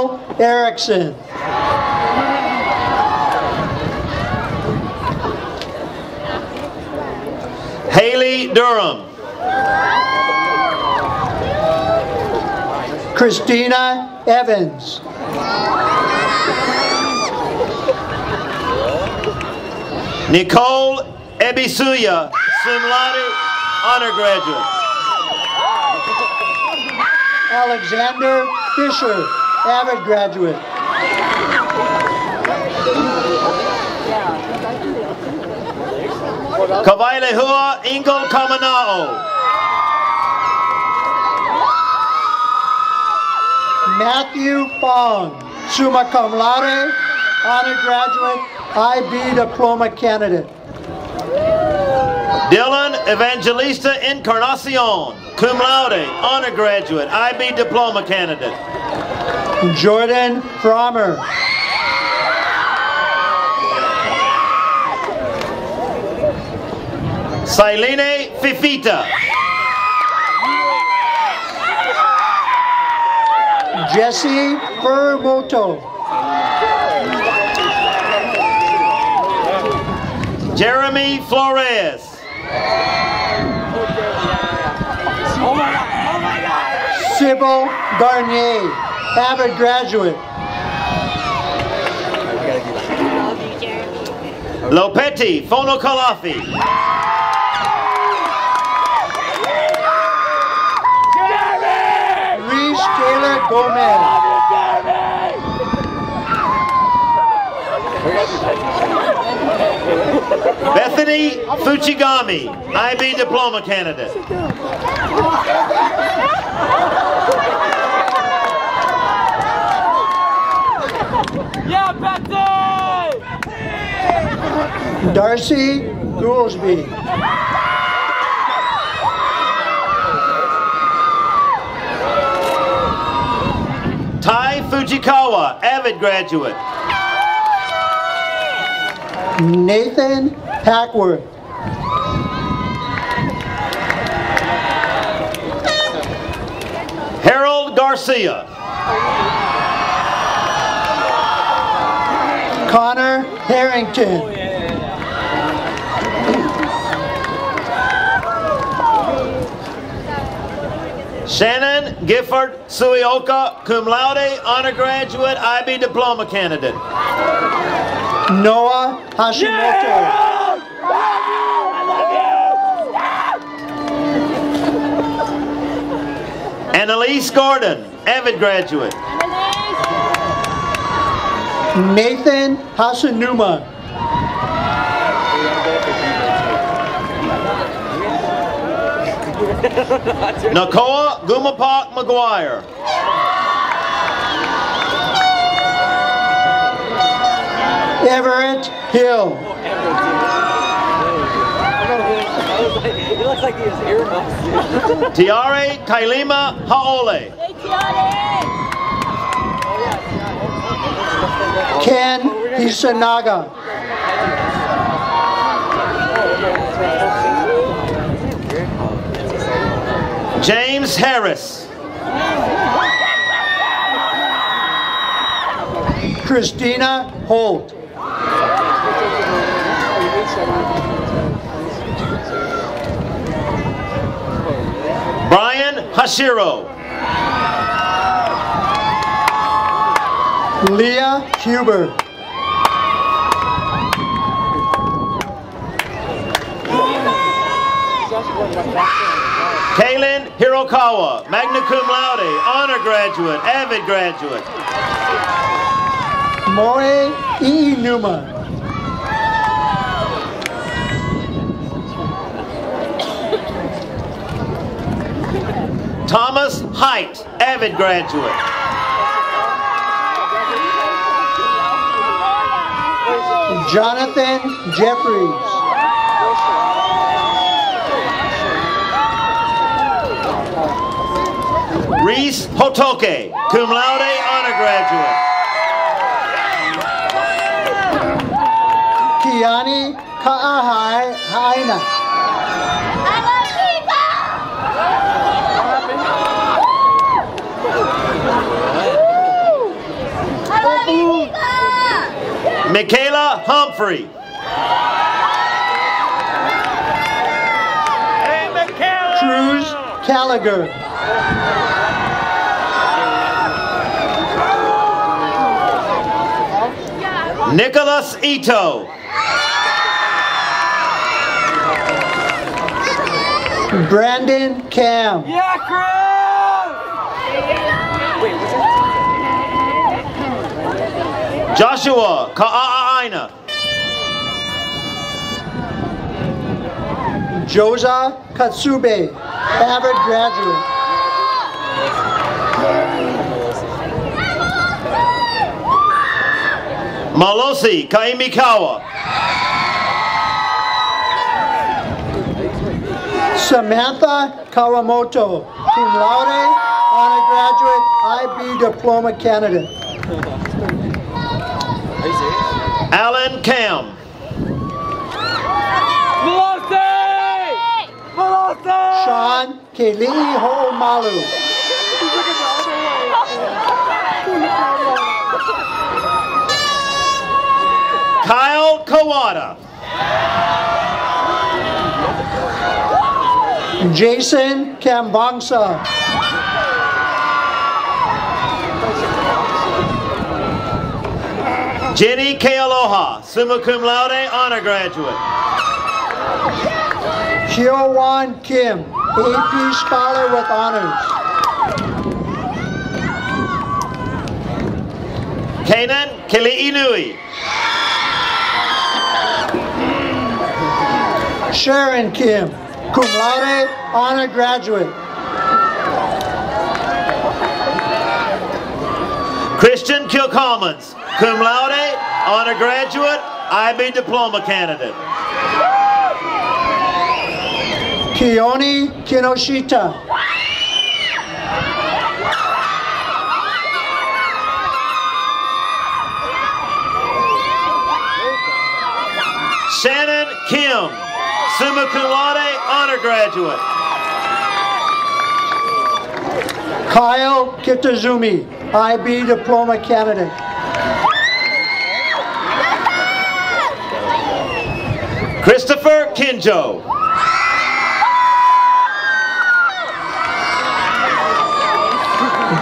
Michael Erickson. Haley Durham. Christina Evans. Nicole Ebisuya, cum laude, honor graduate. Alexander Fisher, avid graduate. Kawailehua Ingo Kamanao. Matthew Fong, summa cum laude, honor graduate, IB diploma candidate. Dylan Evangelista Encarnacion, cum laude, honor graduate, IB diploma candidate. Jordan Frommer. Silene Fifita. Jesse Furmoto. Jeremy Flores. Sybil Garnier, avid graduate. Lopeti Fono. Reese Taylor Gomez. Bethany Fuchigami, IB diploma candidate. Darcy Goolsby. Tai Fujikawa, avid graduate. Nathan Packworth. Harold Garcia. Connor Harrington. Shannon Gifford Suioka, cum laude, honor graduate, IB diploma candidate. Noah Hashimoto. Annalise Gordon, avid graduate. Nathan Hasanuma. Nakoa Gumapak McGuire. Everett Hill. He looks like he has earmuffs. Tiare Kailima Haole. Ken Hisanaga. James Harris. Christina Holt. Brian Hashiro. Leah Huber. Kaylin Hirokawa, magna cum laude, honor graduate, avid graduate. Moe Iinuma. Thomas Height, avid graduate. Jonathan Jeffries. Reese Hotoke, cum laude, honor graduate. Kiani Kaahai Haina. Michaela Humphrey. Hey, Michaela! Cruz Gallagher. Nicholas Ito. Brandon Cam. Yeah, Cruz! Wait, what's? Joshua Ka'aaina. Josa Katsube, Harvard graduate. Malosi Kaimikawa. Samantha Kawamoto, cum laude, honor graduate, IB diploma candidate. Are you serious? Alan Cam. Velocity! Velocity! Sean Keli'i Ho'omalu. Kyle Kawada. Jason Kambangsa. Jenny Kealoha, summa cum laude, honor graduate. Hyo-Wan Kim, AP scholar with honors. Kanan Kili'inui. Sharon Kim, cum laude, honor graduate. Christian Kilcommons, cum laude, honor graduate, IB diploma candidate. Keone Kinoshita. Shannon Kim, summa cum laude, honor graduate. Kyle Kitazumi, IB diploma candidate. Christopher Kinjo.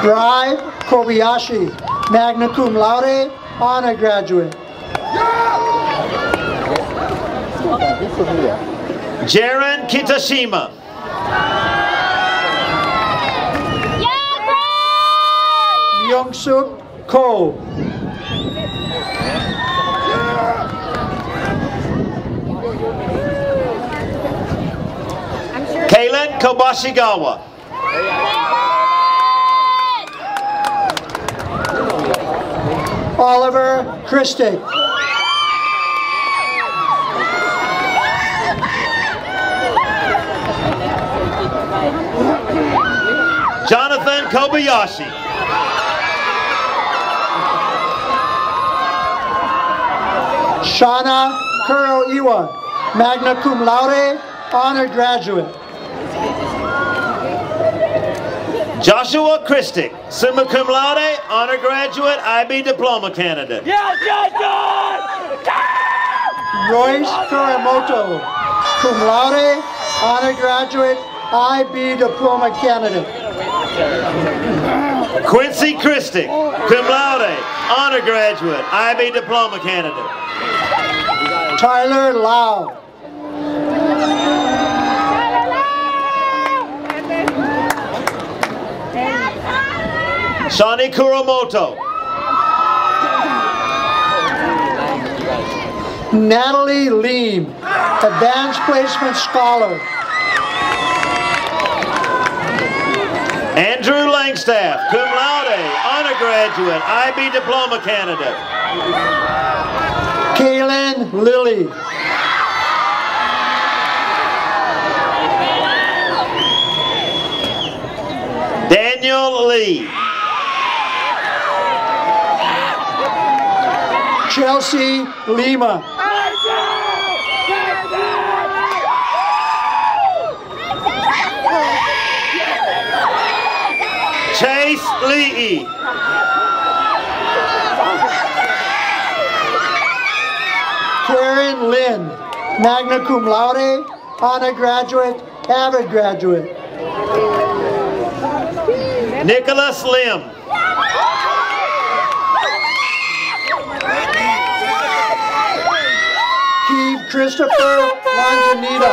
Bri Kobayashi, magna cum laude, honor graduate. Jaron Kitashima. Myung Suk Ko. Kaylin Kobashigawa. Oliver Christic. Jonathan Kobayashi. Shauna Kuroiwa, magna cum laude, honor graduate. Joshua Christick, summa cum laude, honor graduate, IB diploma candidate. Yeah, Johnson! Royce Kuramoto, cum laude, honor graduate, IB diploma candidate. Quincy Christick, cum laude, honor graduate, IB diploma candidate. Tyler Lau. Shani Kuromoto. Natalie Leam, advanced placement scholar. Andrew Langstaff, cum laude, honor graduate, IB diploma candidate. Kaylin Lilly. Daniel Lee. Chelsea Lima. Lee. Aaron Lynn, magna cum laude, honor graduate, avid graduate. Nicholas Lim. Keith Christopher Lanzanita,